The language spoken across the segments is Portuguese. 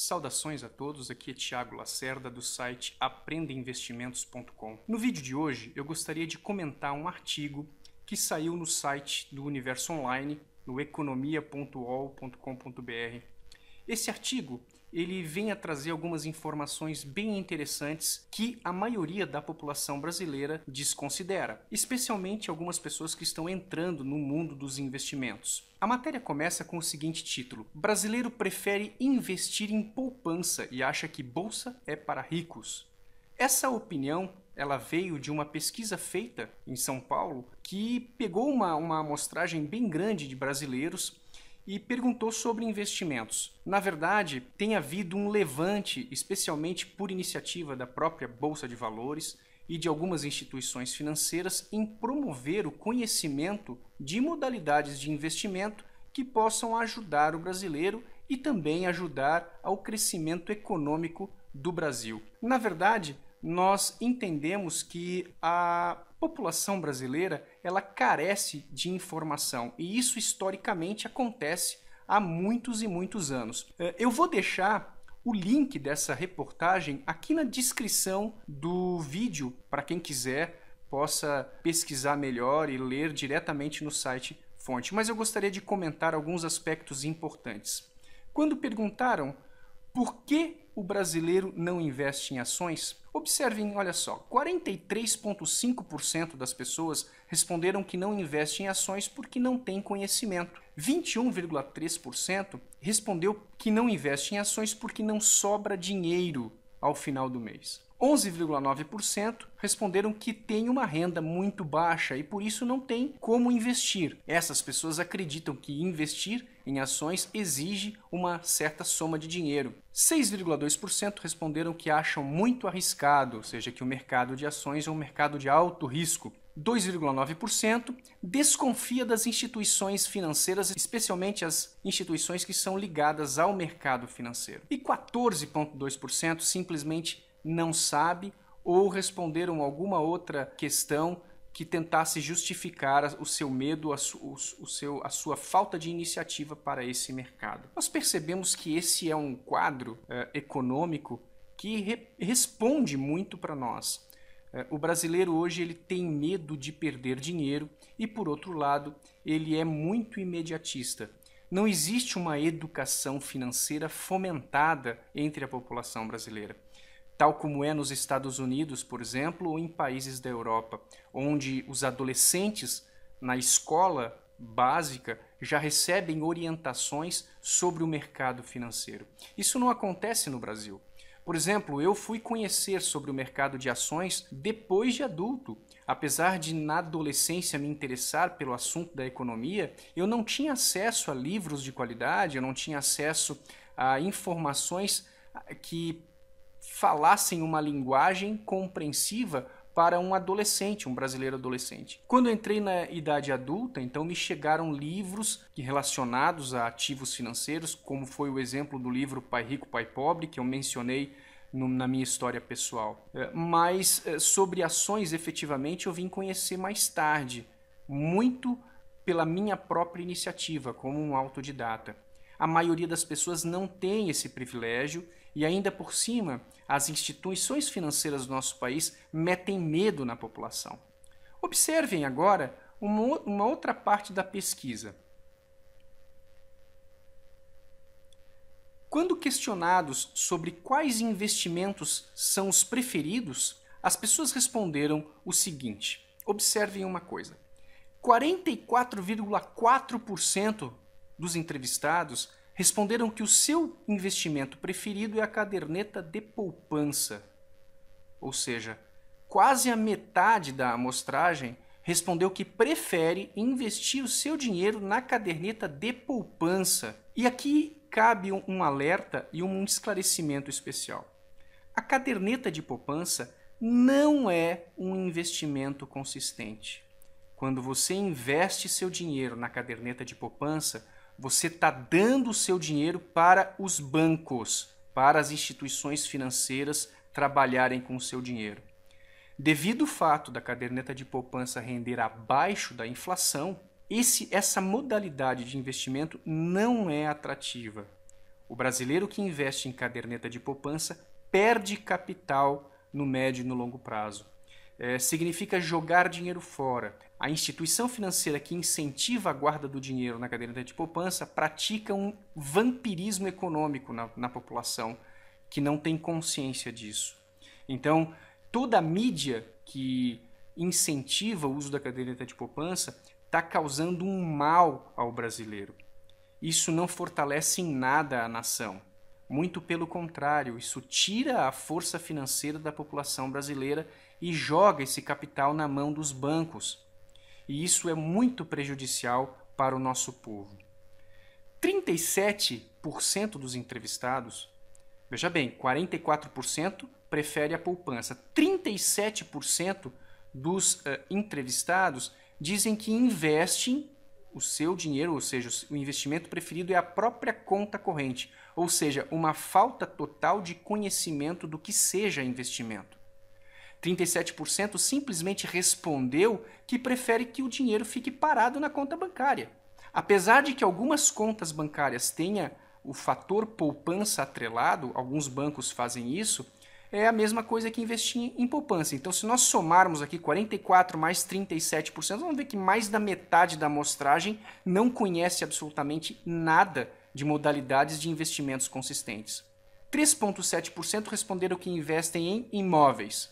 Saudações a todos, aqui é Tiago Lacerda do site aprendeinvestimentos.com. No vídeo de hoje eu gostaria de comentar um artigo que saiu no site do Universo Online, no economia.ol.com.br. Esse artigo ele vem a trazer algumas informações bem interessantes que a maioria da população brasileira desconsidera, especialmente algumas pessoas que estão entrando no mundo dos investimentos. A matéria começa com o seguinte título: Brasileiro prefere investir em poupança e acha que bolsa é para ricos. Essa opinião ela veio de uma pesquisa feita em São Paulo que pegou uma, uma amostragem bem grande de brasileiros e perguntou sobre investimentos. Na verdade, tem havido um levante, especialmente por iniciativa da própria Bolsa de Valores e de algumas instituições financeiras, em promover o conhecimento de modalidades de investimento que possam ajudar o brasileiro e também ajudar ao crescimento econômico do Brasil. Na verdade, nós entendemos que a população brasileira ela carece de informação e isso historicamente acontece há muitos e muitos anos. É, eu vou deixar o link dessa reportagem aqui na descrição do vídeo para quem quiser possa pesquisar melhor e ler diretamente no site fonte. Mas eu gostaria de comentar alguns aspectos importantes. Quando perguntaram por que o brasileiro não investe em ações? Observem, olha só, 43,5% das pessoas responderam que não investem em ações porque não têm conhecimento. 21,3% respondeu que não investe em ações porque não sobra dinheiro ao final do mês. 11,9% responderam que têm uma renda muito baixa e por isso não tem como investir. Essas pessoas acreditam que investir em ações exige uma certa soma de dinheiro. 6,2% responderam que acham muito arriscado, ou seja, que o mercado de ações é um mercado de alto risco. 2,9% desconfia das instituições financeiras, especialmente as instituições que são ligadas ao mercado financeiro. E 14,2% simplesmente não sabe ou responderam alguma outra questão que tentasse justificar o seu medo, a, o, o seu, a sua falta de iniciativa para esse mercado. Nós percebemos que esse é um quadro é, econômico que re, responde muito para nós. É, o brasileiro hoje ele tem medo de perder dinheiro e, por outro lado, ele é muito imediatista. Não existe uma educação financeira fomentada entre a população brasileira tal como é nos Estados Unidos, por exemplo, ou em países da Europa, onde os adolescentes na escola básica já recebem orientações sobre o mercado financeiro. Isso não acontece no Brasil. Por exemplo, eu fui conhecer sobre o mercado de ações depois de adulto. Apesar de na adolescência me interessar pelo assunto da economia, eu não tinha acesso a livros de qualidade, eu não tinha acesso a informações que falassem uma linguagem compreensiva para um adolescente, um brasileiro adolescente. Quando entrei na idade adulta, então me chegaram livros relacionados a ativos financeiros, como foi o exemplo do livro Pai Rico, Pai Pobre, que eu mencionei no, na minha história pessoal. É, mas é, sobre ações, efetivamente, eu vim conhecer mais tarde, muito pela minha própria iniciativa, como um autodidata. A maioria das pessoas não tem esse privilégio e ainda por cima, as instituições financeiras do nosso país metem medo na população. Observem agora uma, uma outra parte da pesquisa. Quando questionados sobre quais investimentos são os preferidos, as pessoas responderam o seguinte: observem uma coisa. 44,4% dos entrevistados responderam que o seu investimento preferido é a caderneta de poupança. Ou seja, quase a metade da amostragem respondeu que prefere investir o seu dinheiro na caderneta de poupança. E aqui cabe um alerta e um esclarecimento especial. A caderneta de poupança não é um investimento consistente. Quando você investe seu dinheiro na caderneta de poupança, você está dando o seu dinheiro para os bancos, para as instituições financeiras trabalharem com o seu dinheiro. Devido ao fato da caderneta de poupança render abaixo da inflação, esse, essa modalidade de investimento não é atrativa. O brasileiro que investe em caderneta de poupança perde capital no médio e no longo prazo. É, significa jogar dinheiro fora. A instituição financeira que incentiva a guarda do dinheiro na caderneta de poupança pratica um vampirismo econômico na, na população que não tem consciência disso. Então, toda a mídia que incentiva o uso da caderneta de poupança está causando um mal ao brasileiro. Isso não fortalece em nada a nação. Muito pelo contrário, isso tira a força financeira da população brasileira e joga esse capital na mão dos bancos. E isso é muito prejudicial para o nosso povo. 37% dos entrevistados, veja bem, 44% prefere a poupança. 37% dos uh, entrevistados dizem que investem o seu dinheiro, ou seja, o investimento preferido é a própria conta corrente, ou seja, uma falta total de conhecimento do que seja investimento. 37% simplesmente respondeu que prefere que o dinheiro fique parado na conta bancária. Apesar de que algumas contas bancárias tenham o fator poupança atrelado, alguns bancos fazem isso, é a mesma coisa que investir em poupança. Então, se nós somarmos aqui 44 mais 37%, vamos ver que mais da metade da amostragem não conhece absolutamente nada de modalidades de investimentos consistentes. 3,7% responderam que investem em imóveis.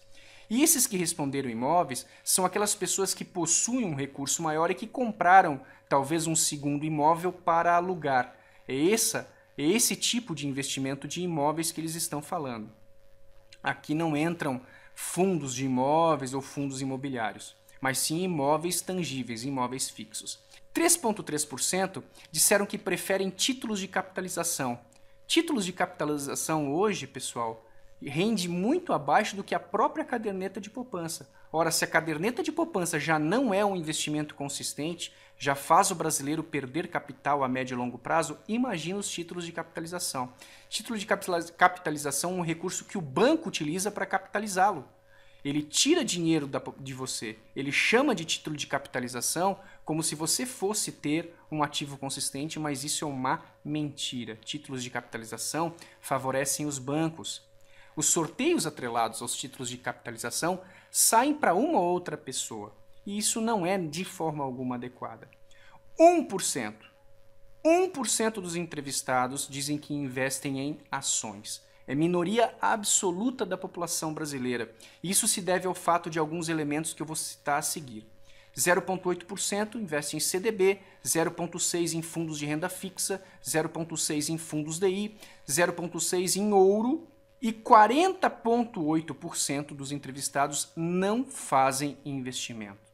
E esses que responderam imóveis são aquelas pessoas que possuem um recurso maior e que compraram talvez um segundo imóvel para alugar. É, essa, é esse tipo de investimento de imóveis que eles estão falando. Aqui não entram fundos de imóveis ou fundos imobiliários, mas sim imóveis tangíveis, imóveis fixos. 3,3% disseram que preferem títulos de capitalização. Títulos de capitalização hoje, pessoal, rende muito abaixo do que a própria caderneta de poupança. Ora, se a caderneta de poupança já não é um investimento consistente, já faz o brasileiro perder capital a médio e longo prazo, imagina os títulos de capitalização. Título de capitalização é um recurso que o banco utiliza para capitalizá-lo. Ele tira dinheiro de você, ele chama de título de capitalização como se você fosse ter um ativo consistente, mas isso é uma mentira. Títulos de capitalização favorecem os bancos. Os sorteios atrelados aos títulos de capitalização saem para uma ou outra pessoa. E isso não é de forma alguma adequada. 1%. 1% dos entrevistados dizem que investem em ações. É minoria absoluta da população brasileira. Isso se deve ao fato de alguns elementos que eu vou citar a seguir. 0,8% investe em CDB, 0,6% em fundos de renda fixa, 0,6% em fundos DI, 0,6% em ouro e 40,8% dos entrevistados não fazem investimento.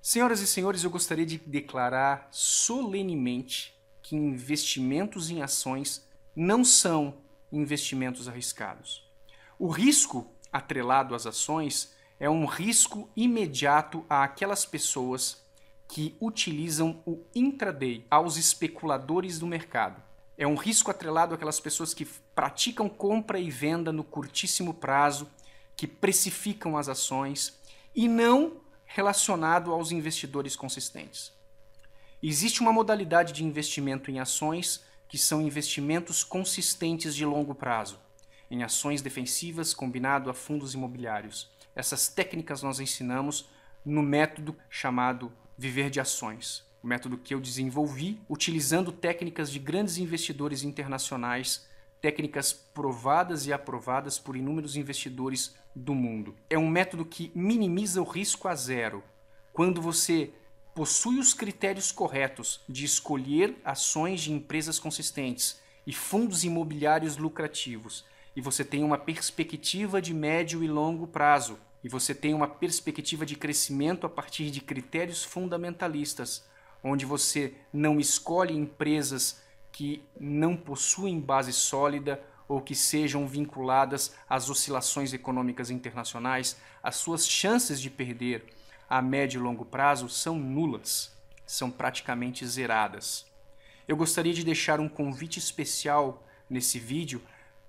Senhoras e senhores, eu gostaria de declarar solenemente que investimentos em ações não são investimentos arriscados. O risco atrelado às ações é um risco imediato àquelas pessoas que utilizam o intraday, aos especuladores do mercado. É um risco atrelado àquelas pessoas que praticam compra e venda no curtíssimo prazo, que precificam as ações e não relacionado aos investidores consistentes. Existe uma modalidade de investimento em ações que são investimentos consistentes de longo prazo, em ações defensivas combinado a fundos imobiliários. Essas técnicas nós ensinamos no método chamado Viver de Ações, o método que eu desenvolvi utilizando técnicas de grandes investidores internacionais, técnicas provadas e aprovadas por inúmeros investidores do mundo. É um método que minimiza o risco a zero. Quando você possui os critérios corretos de escolher ações de empresas consistentes e fundos imobiliários lucrativos, e você tem uma perspectiva de médio e longo prazo, e você tem uma perspectiva de crescimento a partir de critérios fundamentalistas, onde você não escolhe empresas que não possuem base sólida ou que sejam vinculadas às oscilações econômicas internacionais, as suas chances de perder a médio e longo prazo são nulas, são praticamente zeradas. Eu gostaria de deixar um convite especial nesse vídeo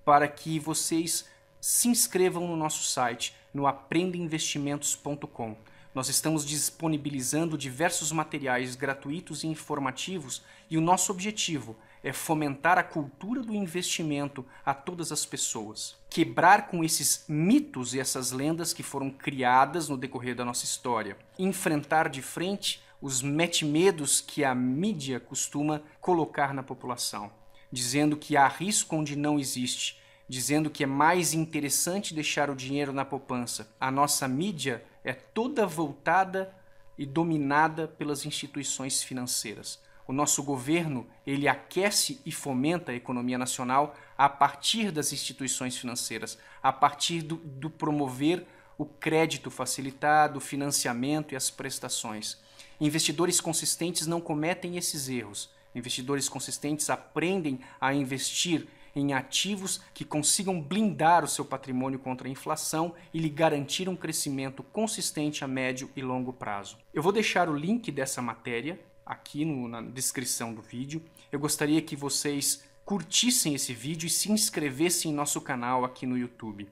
para que vocês se inscrevam no nosso site, no aprendeinvestimentos.com. Nós estamos disponibilizando diversos materiais gratuitos e informativos e o nosso objetivo é fomentar a cultura do investimento a todas as pessoas. Quebrar com esses mitos e essas lendas que foram criadas no decorrer da nossa história. Enfrentar de frente os mete-medos que a mídia costuma colocar na população, dizendo que há risco onde não existe, dizendo que é mais interessante deixar o dinheiro na poupança. A nossa mídia é toda voltada e dominada pelas instituições financeiras. O nosso governo, ele aquece e fomenta a economia nacional a partir das instituições financeiras, a partir do, do promover o crédito facilitado, o financiamento e as prestações. Investidores consistentes não cometem esses erros. Investidores consistentes aprendem a investir em ativos que consigam blindar o seu patrimônio contra a inflação e lhe garantir um crescimento consistente a médio e longo prazo. Eu vou deixar o link dessa matéria aqui no, na descrição do vídeo. Eu gostaria que vocês curtissem esse vídeo e se inscrevessem em nosso canal aqui no YouTube.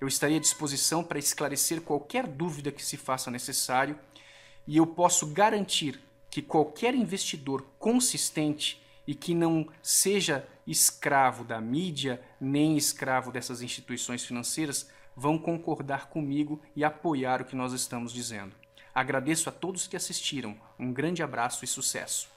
Eu estaria à disposição para esclarecer qualquer dúvida que se faça necessário e eu posso garantir que qualquer investidor consistente e que não seja escravo da mídia nem escravo dessas instituições financeiras vão concordar comigo e apoiar o que nós estamos dizendo. Agradeço a todos que assistiram. Um grande abraço e sucesso.